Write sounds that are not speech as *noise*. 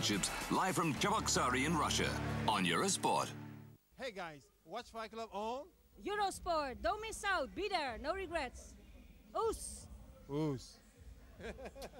Championships live from Cheboksary in Russia on Eurosport. Hey guys, watch Fight Club on Eurosport. Don't miss out. Be there. No regrets. Oos. Oos. *laughs*